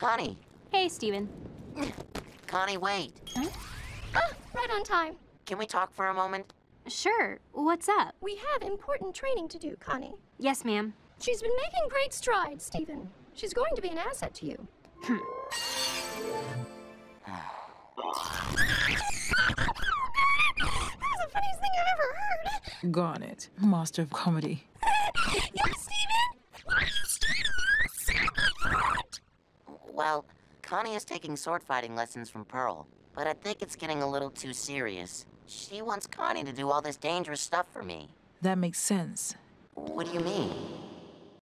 Connie. Hey, Steven. Connie, wait. Ah, right on time. Can we talk for a moment? Sure. What's up? We have important training to do, Connie. Yes, ma'am. She's been making great strides, Steven. She's going to be an asset to you. That's the funniest thing I've ever heard. Garnet, master of comedy. Yes, Steven? Well, Connie is taking sword fighting lessons from Pearl, but I think it's getting a little too serious. She wants Connie to do all this dangerous stuff for me. That makes sense. What do you mean?